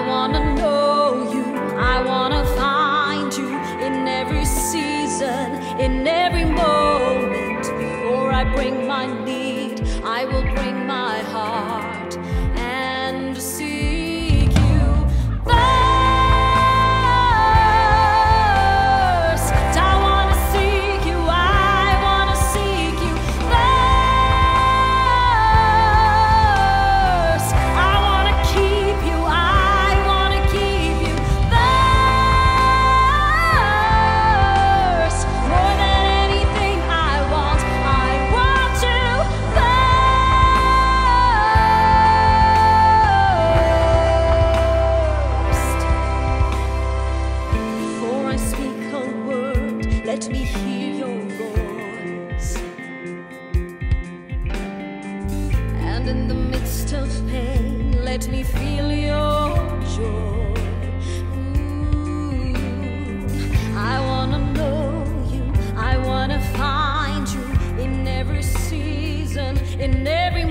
I wanna know you, I wanna find you in every season, in every moment. Before I bring my And in the midst of pain, let me feel your joy. Ooh, I wanna know you, I wanna find you in every season, in every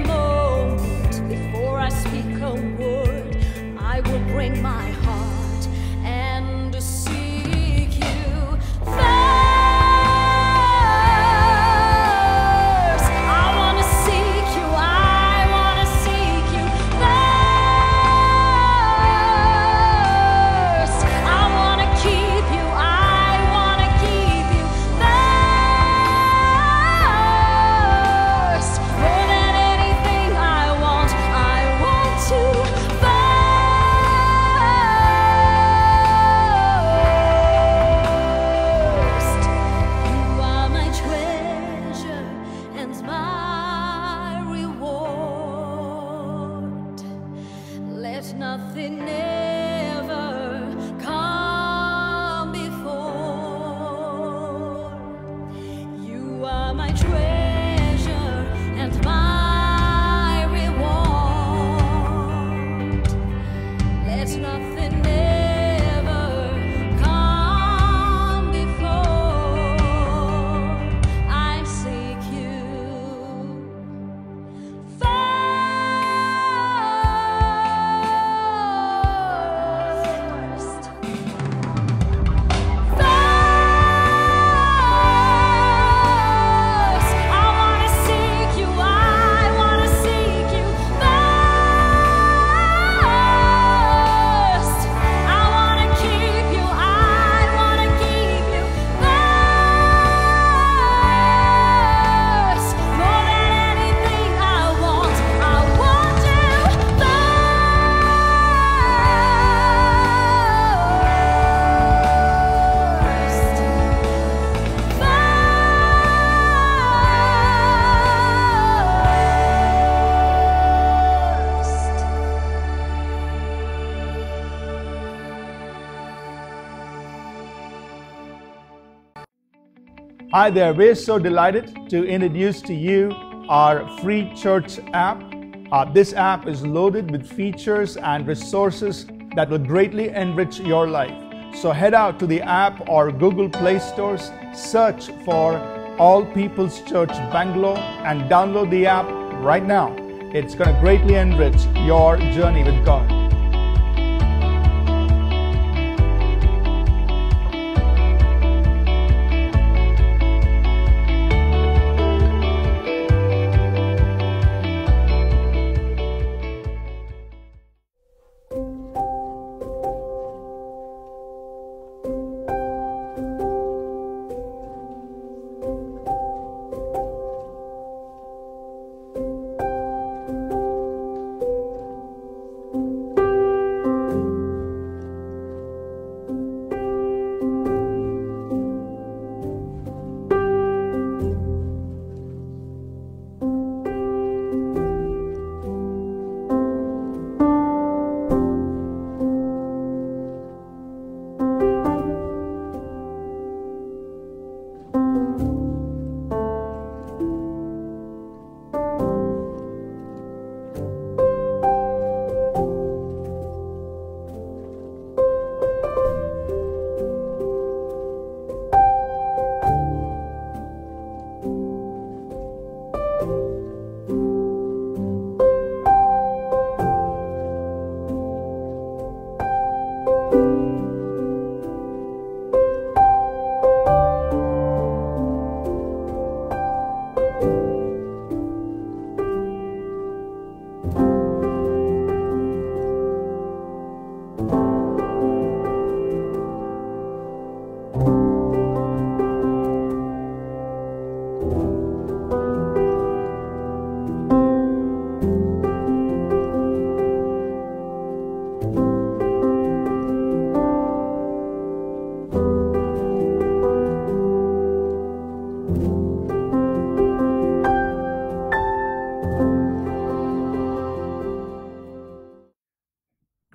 Hi there, we're so delighted to introduce to you our free church app. Uh, this app is loaded with features and resources that will greatly enrich your life. So head out to the app or Google Play stores, search for All People's Church Bangalore, and download the app right now. It's going to greatly enrich your journey with God.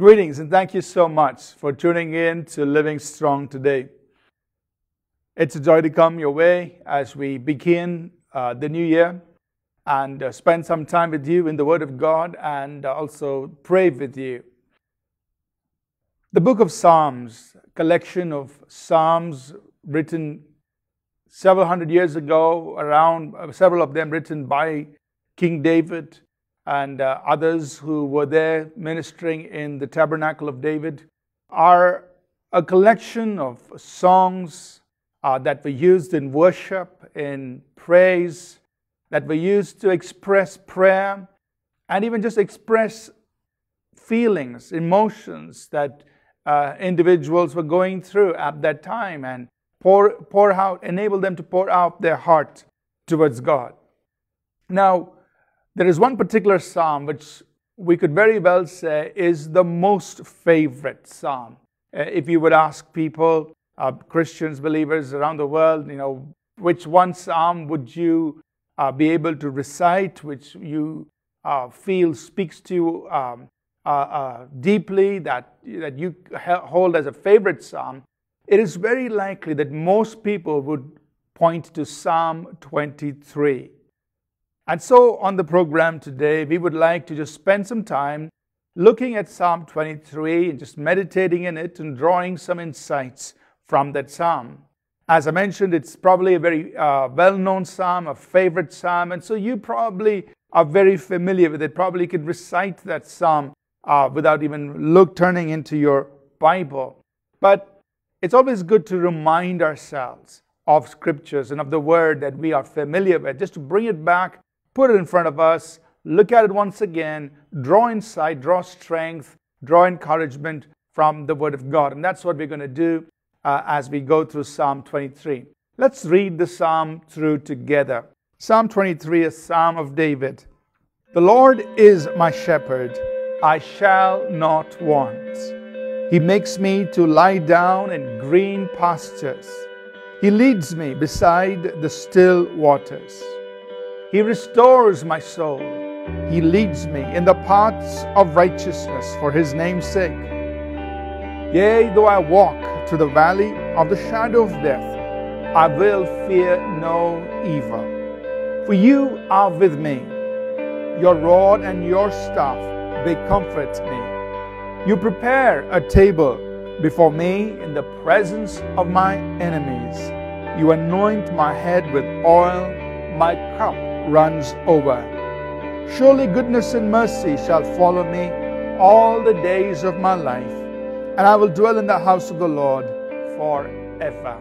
Greetings and thank you so much for tuning in to Living Strong today. It's a joy to come your way as we begin uh, the new year and uh, spend some time with you in the Word of God and also pray with you. The book of Psalms, collection of Psalms written several hundred years ago, around uh, several of them written by King David and uh, others who were there ministering in the tabernacle of David are a collection of songs uh, that were used in worship, in praise, that were used to express prayer, and even just express feelings, emotions that uh, individuals were going through at that time and pour, pour out, enable them to pour out their heart towards God. Now, there is one particular psalm which we could very well say is the most favorite psalm. Uh, if you would ask people, uh, Christians, believers around the world, you know, which one psalm would you uh, be able to recite, which you uh, feel speaks to you um, uh, uh, deeply, that, that you hold as a favorite psalm, it is very likely that most people would point to Psalm 23. And so, on the program today, we would like to just spend some time looking at Psalm 23 and just meditating in it and drawing some insights from that psalm. As I mentioned, it's probably a very uh, well known psalm, a favorite psalm, and so you probably are very familiar with it. Probably could recite that psalm uh, without even look turning into your Bible. But it's always good to remind ourselves of scriptures and of the word that we are familiar with, just to bring it back put it in front of us, look at it once again, draw insight, draw strength, draw encouragement from the Word of God. And that's what we're going to do uh, as we go through Psalm 23. Let's read the psalm through together. Psalm 23, a psalm of David. The Lord is my shepherd, I shall not want. He makes me to lie down in green pastures. He leads me beside the still waters. He restores my soul. He leads me in the paths of righteousness for his name's sake. Yea, though I walk through the valley of the shadow of death, I will fear no evil. For you are with me. Your rod and your staff, they comfort me. You prepare a table before me in the presence of my enemies. You anoint my head with oil, my cup runs over. Surely goodness and mercy shall follow me all the days of my life, and I will dwell in the house of the Lord forever.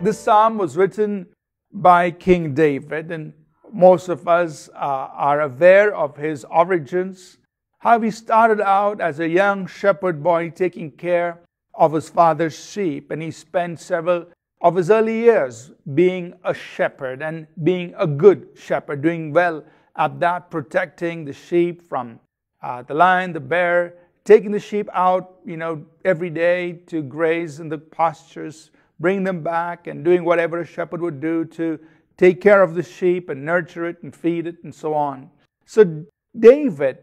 This psalm was written by King David, and most of us are aware of his origins, how he started out as a young shepherd boy taking care of his father's sheep, and he spent several of his early years being a shepherd and being a good shepherd, doing well at that, protecting the sheep from uh, the lion, the bear, taking the sheep out, you know, every day to graze in the pastures, bring them back, and doing whatever a shepherd would do to take care of the sheep and nurture it and feed it and so on. So David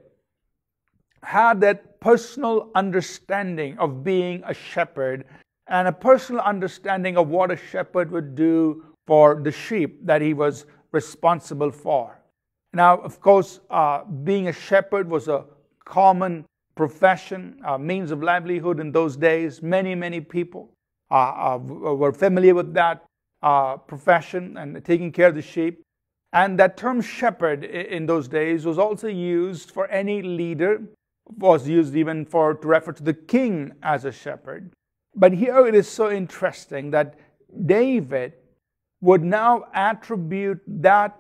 had that personal understanding of being a shepherd and a personal understanding of what a shepherd would do for the sheep that he was responsible for. Now, of course, uh, being a shepherd was a common profession, a means of livelihood in those days. Many, many people uh, uh, were familiar with that uh, profession and taking care of the sheep. And that term shepherd in those days was also used for any leader, was used even for to refer to the king as a shepherd. But here it is so interesting that David would now attribute that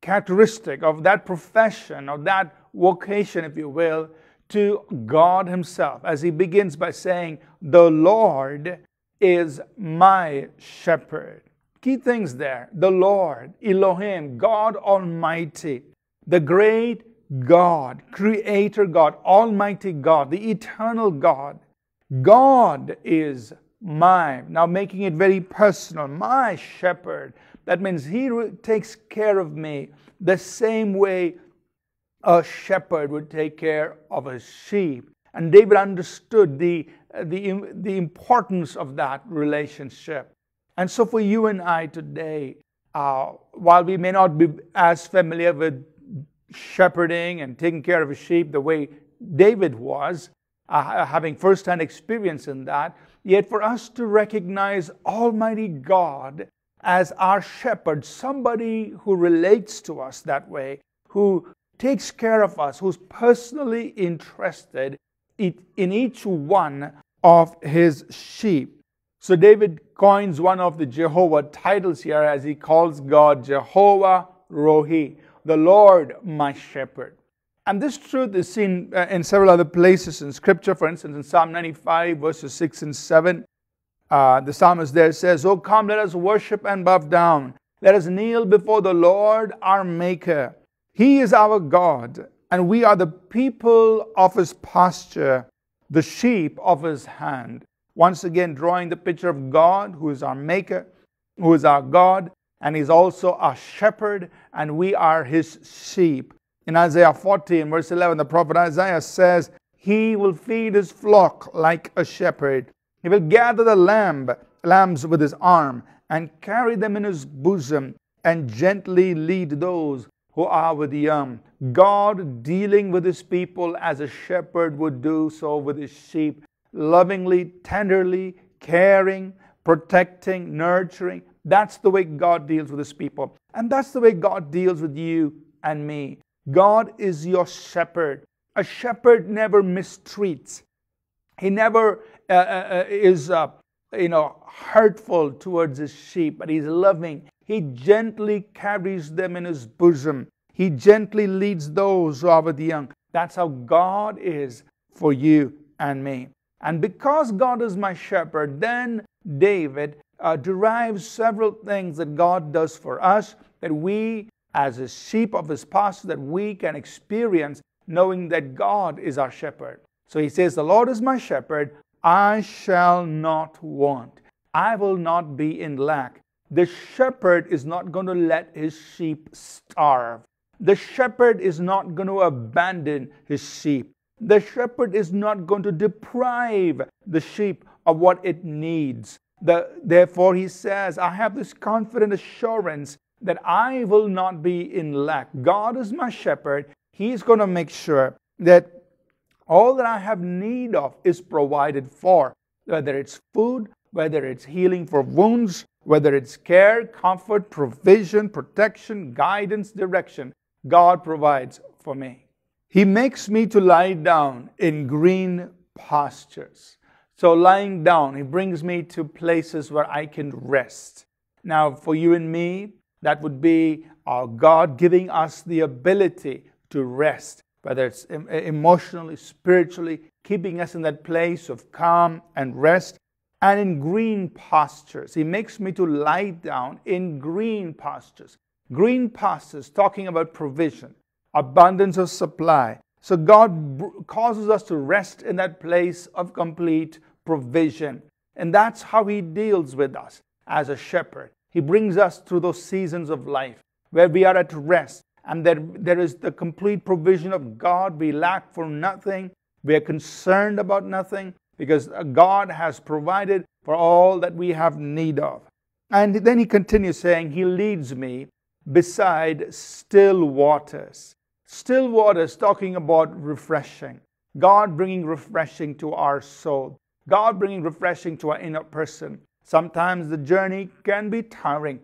characteristic of that profession, of that vocation, if you will, to God Himself, as he begins by saying, The Lord is my shepherd. Key things there the Lord, Elohim, God Almighty, the great God, Creator God, Almighty God, the eternal God. God is my, now making it very personal, my shepherd. That means He takes care of me the same way a shepherd would take care of a sheep. And David understood the, the, the importance of that relationship. And so, for you and I today, uh, while we may not be as familiar with shepherding and taking care of a sheep the way David was, uh, having first-hand experience in that, yet for us to recognize Almighty God as our shepherd, somebody who relates to us that way, who takes care of us, who's personally interested in each one of his sheep. So David coins one of the Jehovah titles here as he calls God Jehovah Rohi, the Lord my shepherd. And this truth is seen uh, in several other places in Scripture. For instance, in Psalm 95, verses 6 and 7, uh, the psalmist there says, Oh, come, let us worship and bow down. Let us kneel before the Lord our Maker. He is our God, and we are the people of his pasture, the sheep of his hand. Once again, drawing the picture of God, who is our Maker, who is our God, and He's also our shepherd, and we are His sheep. In Isaiah 40, in verse 11, the prophet Isaiah says, He will feed His flock like a shepherd. He will gather the lamb, lambs with His arm and carry them in His bosom and gently lead those who are with the young. God dealing with His people as a shepherd would do so with His sheep, lovingly, tenderly, caring, protecting, nurturing, that's the way God deals with his people. And that's the way God deals with you and me. God is your shepherd. A shepherd never mistreats. He never uh, uh, uh, is, uh, you know, hurtful towards his sheep, but he's loving. He gently carries them in his bosom. He gently leads those who are with the young. That's how God is for you and me. And because God is my shepherd, then David uh, derives several things that God does for us that we, as a sheep of his pasture, that we can experience knowing that God is our shepherd. So he says, The Lord is my shepherd, I shall not want. I will not be in lack. The shepherd is not going to let his sheep starve. The shepherd is not going to abandon his sheep. The shepherd is not going to deprive the sheep of what it needs. The, therefore, he says, I have this confident assurance that I will not be in lack. God is my shepherd. He's going to make sure that all that I have need of is provided for, whether it's food, whether it's healing for wounds, whether it's care, comfort, provision, protection, guidance, direction. God provides for me. He makes me to lie down in green pastures. So lying down, He brings me to places where I can rest. Now, for you and me, that would be our God giving us the ability to rest, whether it's eh, emotionally, spiritually, keeping us in that place of calm and rest, and in green pastures. He makes me to lie down in green pastures. Green pastures, talking about provision, abundance of supply. So God causes us to rest in that place of complete provision. And that's how He deals with us as a shepherd. He brings us through those seasons of life where we are at rest and that there is the complete provision of God. We lack for nothing. We are concerned about nothing because uh, God has provided for all that we have need of. And then he continues saying, He leads me beside still waters. Still waters, talking about refreshing. God bringing refreshing to our soul. God bringing refreshing to our inner person. Sometimes the journey can be tiring.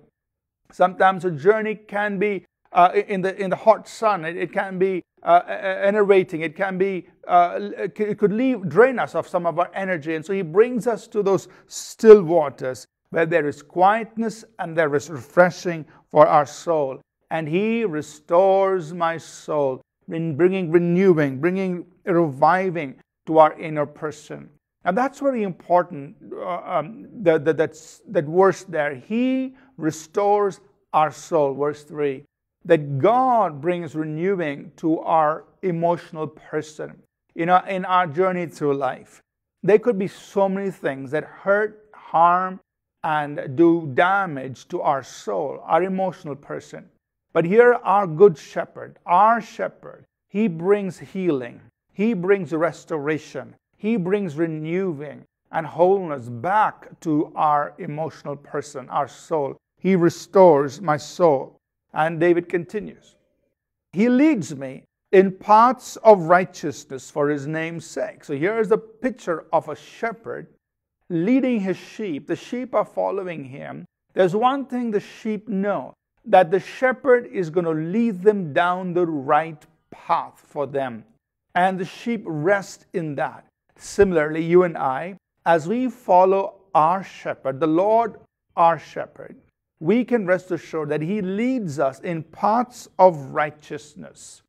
Sometimes the journey can be uh, in the in the hot sun. It, it can be uh, enervating. It can be uh, it could leave drain us of some of our energy. And so He brings us to those still waters where there is quietness and there is refreshing for our soul. And He restores my soul in bringing renewing, bringing reviving to our inner person. Now that's very important. Uh, um, that's, that verse there. He restores our soul. Verse 3 that God brings renewing to our emotional person you know, in our journey through life. There could be so many things that hurt, harm, and do damage to our soul, our emotional person. But here, our good shepherd, our shepherd, he brings healing, he brings restoration, he brings renewing and wholeness back to our emotional person, our soul. He restores my soul. And David continues He leads me in paths of righteousness for his name's sake. So here is a picture of a shepherd leading his sheep. The sheep are following him. There's one thing the sheep know that the shepherd is going to lead them down the right path for them. And the sheep rest in that. Similarly, you and I, as we follow our shepherd, the Lord our shepherd, we can rest assured that he leads us in paths of righteousness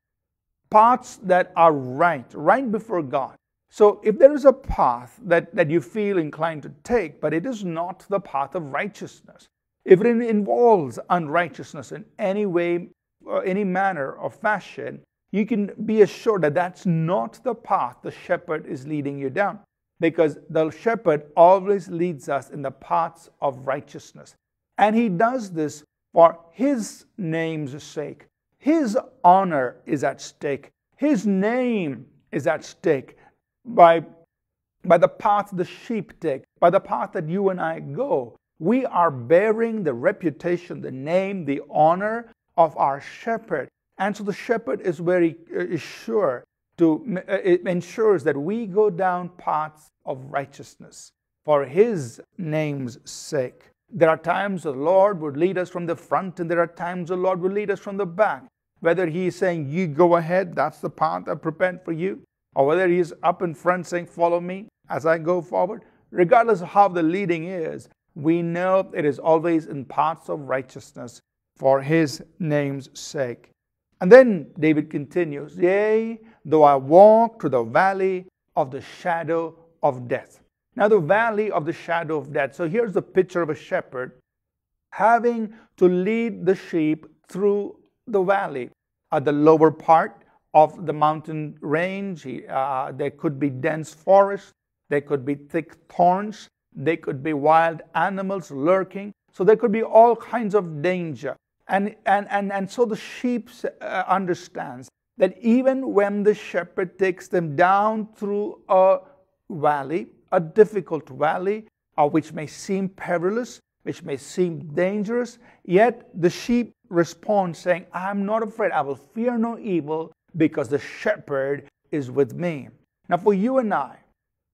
paths that are right, right before God. So if there is a path that, that you feel inclined to take, but it is not the path of righteousness, if it involves unrighteousness in any way, or any manner or fashion, you can be assured that that's not the path the shepherd is leading you down. Because the shepherd always leads us in the paths of righteousness. And he does this for his name's sake. His honor is at stake. His name is at stake by, by the path the sheep take, by the path that you and I go. We are bearing the reputation, the name, the honor of our shepherd. And so the shepherd is very uh, is sure to, uh, it ensures that we go down paths of righteousness for his name's sake. There are times the Lord would lead us from the front, and there are times the Lord will lead us from the back. Whether He is saying, You go ahead, that's the path I've prepared for you, or whether He is up in front saying, Follow me as I go forward, regardless of how the leading is, we know it is always in paths of righteousness for His name's sake. And then David continues, Yea, though I walk through the valley of the shadow of death. Now, the valley of the shadow of death. So here's the picture of a shepherd having to lead the sheep through the valley. At the lower part of the mountain range, uh, there could be dense forest, there could be thick thorns, there could be wild animals lurking. So there could be all kinds of danger. And, and, and, and so the sheep uh, understands that even when the shepherd takes them down through a valley, a difficult valley, uh, which may seem perilous, which may seem dangerous, yet the sheep respond saying, I'm not afraid, I will fear no evil because the shepherd is with me. Now, for you and I,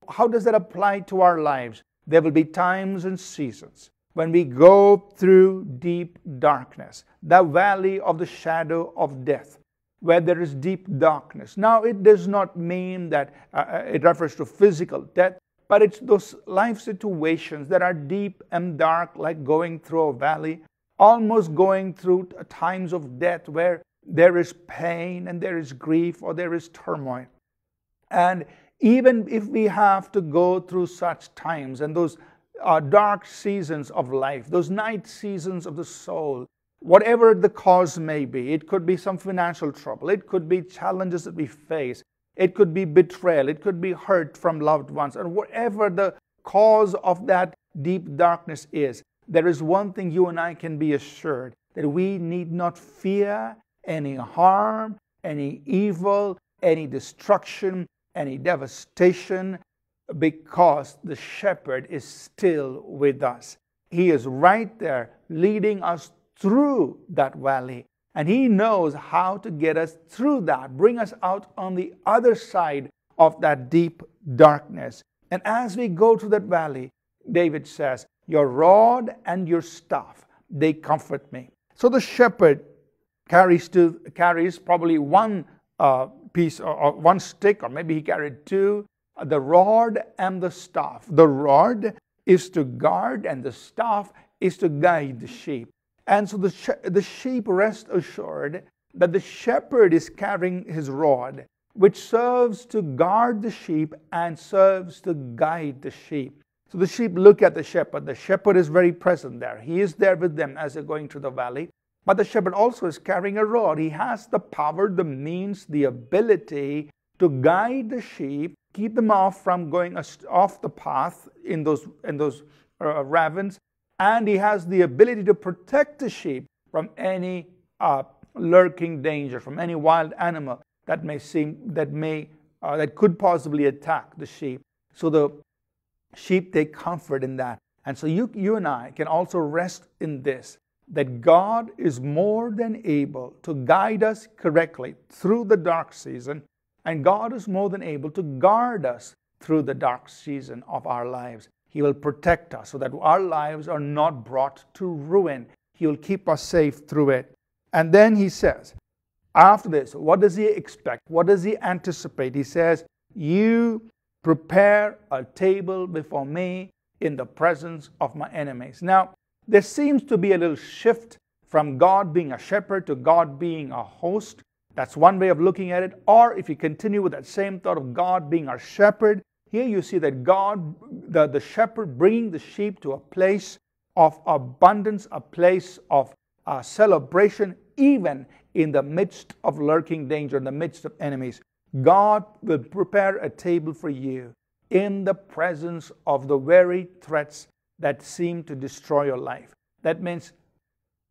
how does that apply to our lives? There will be times and seasons when we go through deep darkness, the valley of the shadow of death, where there is deep darkness. Now, it does not mean that uh, uh, it refers to physical death, but it's those life situations that are deep and dark, like going through a valley, almost going through times of death where there is pain and there is grief or there is turmoil. And even if we have to go through such times and those uh, dark seasons of life, those night seasons of the soul, whatever the cause may be, it could be some financial trouble, it could be challenges that we face, it could be betrayal, it could be hurt from loved ones, and whatever the cause of that deep darkness is, there is one thing you and I can be assured that we need not fear any harm, any evil, any destruction, any devastation, because the shepherd is still with us. He is right there leading us through that valley. And He knows how to get us through that, bring us out on the other side of that deep darkness. And as we go through that valley, David says, Your rod and your staff, they comfort me. So the shepherd carries, to, carries probably one uh, piece or, or, one stick, or maybe he carried two the rod and the staff. The rod is to guard, and the staff is to guide the sheep. And so the, the sheep rest assured that the shepherd is carrying his rod, which serves to guard the sheep and serves to guide the sheep. So the sheep look at the shepherd. The shepherd is very present there. He is there with them as they're going through the valley. But the shepherd also is carrying a rod. He has the power, the means, the ability to guide the sheep, keep them off from going off the path in those, in those uh, ravens. And he has the ability to protect the sheep from any uh, lurking danger, from any wild animal that may seem, that may, uh, that could possibly attack the sheep. So the sheep take comfort in that. And so you, you and I can also rest in this that God is more than able to guide us correctly through the dark season, and God is more than able to guard us through the dark season of our lives. He will protect us so that our lives are not brought to ruin. He will keep us safe through it. And then he says, after this, what does he expect? What does he anticipate? He says, You prepare a table before me in the presence of my enemies. Now, there seems to be a little shift from God being a shepherd to God being a host. That's one way of looking at it. Or if you continue with that same thought of God being our shepherd, here you see that God, the, the shepherd, bringing the sheep to a place of abundance, a place of uh, celebration, even in the midst of lurking danger, in the midst of enemies. God will prepare a table for you in the presence of the very threats that seem to destroy your life. That means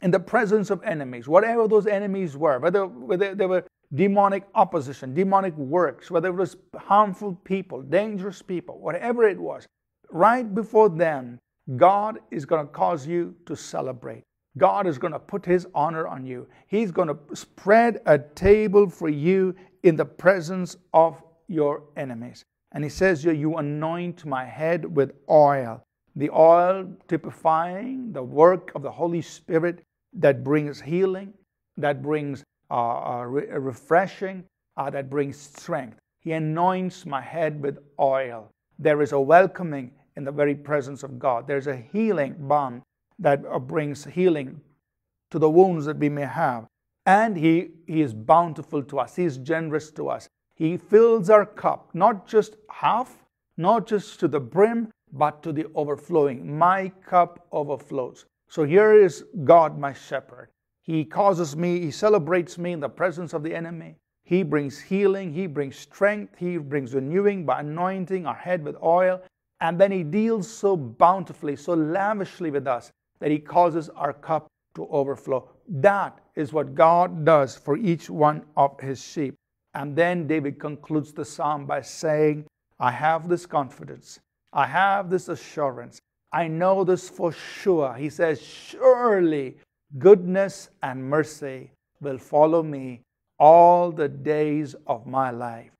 in the presence of enemies, whatever those enemies were, whether, whether they were demonic opposition, demonic works, whether it was harmful people, dangerous people, whatever it was, right before them, God is going to cause you to celebrate. God is going to put His honor on you. He's going to spread a table for you in the presence of your enemies. And He says, You anoint my head with oil the oil typifying the work of the Holy Spirit that brings healing, that brings uh, uh, re- refreshing, uh, that brings strength. He anoints my head with oil. There is a welcoming in the very presence of God. There's a healing balm that uh, brings healing to the wounds that we may have. And he, he is bountiful to us, He is generous to us. He fills our cup, not just half, not just to the brim, but to the overflowing. My cup overflows. So here is God, my shepherd. He causes me, He celebrates me in the presence of the enemy. He brings healing, He brings strength, He brings renewing by anointing our head with oil. And then He deals so bountifully, so lavishly with us that He causes our cup to overflow. That is what God does for each one of His sheep. And then David concludes the psalm by saying, I have this confidence I have this assurance. I know this for sure. He says, Surely goodness and mercy will follow me all the days of my life.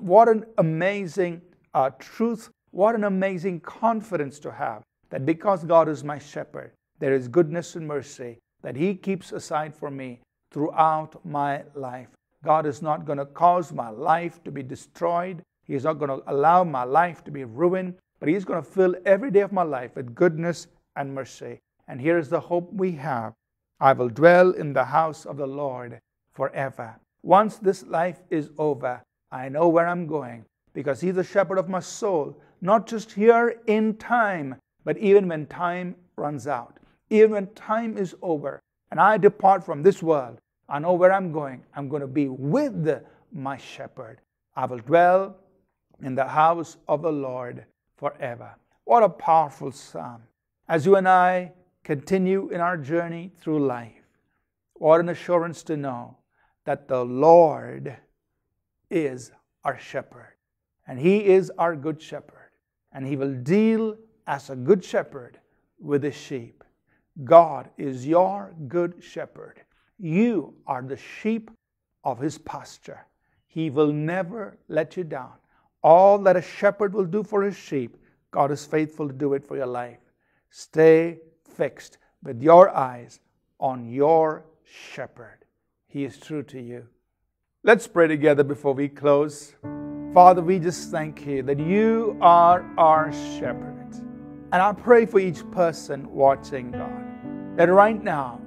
What an amazing uh, truth. What an amazing confidence to have that because God is my shepherd, there is goodness and mercy that He keeps aside for me throughout my life. God is not going to cause my life to be destroyed. He is not going to allow my life to be ruined but He's going to fill every day of my life with goodness and mercy. And here is the hope we have I will dwell in the house of the Lord forever. Once this life is over, I know where I'm going because He's the shepherd of my soul, not just here in time, but even when time runs out, even when time is over and I depart from this world, I know where I'm going. I'm going to be with my shepherd. I will dwell in the house of the Lord forever. What a powerful psalm. As you and I continue in our journey through life, what an assurance to know that the Lord is our shepherd, and He is our good shepherd, and He will deal as a good shepherd with His sheep. God is your good shepherd. You are the sheep of His pasture. He will never let you down. All that a shepherd will do for his sheep, God is faithful to do it for your life. Stay fixed with your eyes on your shepherd. He is true to you. Let's pray together before we close. Father, we just thank you that you are our shepherd. And I pray for each person watching, God, that right now,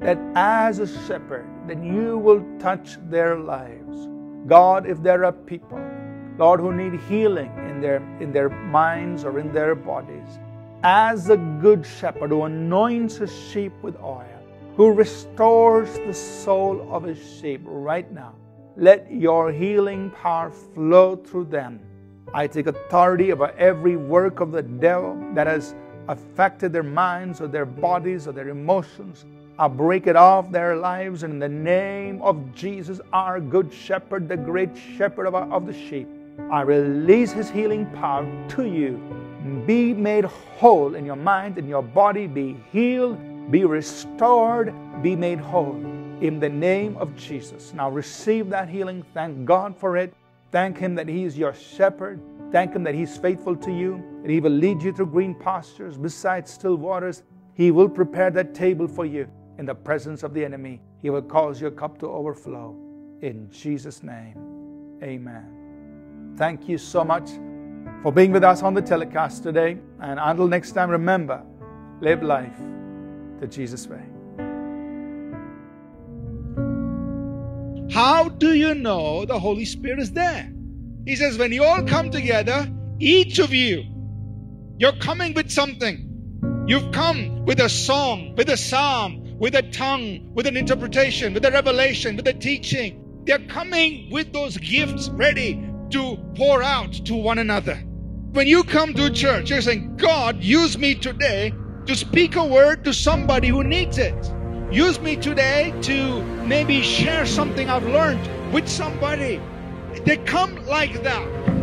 that as a shepherd, that you will touch their lives. God, if there are people Lord, who need healing in their, in their minds or in their bodies. As a good shepherd who anoints his sheep with oil, who restores the soul of his sheep right now, let your healing power flow through them. I take authority over every work of the devil that has affected their minds or their bodies or their emotions. I break it off their lives and in the name of Jesus, our good shepherd, the great shepherd of, our, of the sheep, I release his healing power to you. Be made whole in your mind, in your body, be healed, be restored, be made whole in the name of Jesus. Now receive that healing. Thank God for it. Thank Him that He is your shepherd. Thank Him that He's faithful to you, that He will lead you through green pastures, beside still waters. He will prepare that table for you in the presence of the enemy. He will cause your cup to overflow. In Jesus' name, amen. Thank you so much for being with us on the telecast today. And until next time, remember live life the Jesus way. How do you know the Holy Spirit is there? He says, when you all come together, each of you, you're coming with something. You've come with a song, with a psalm, with a tongue, with an interpretation, with a revelation, with a teaching. They're coming with those gifts ready to pour out to one another. When you come to church, you're saying, God, use me today to speak a word to somebody who needs it. Use me today to maybe share something I've learned with somebody. They come like that.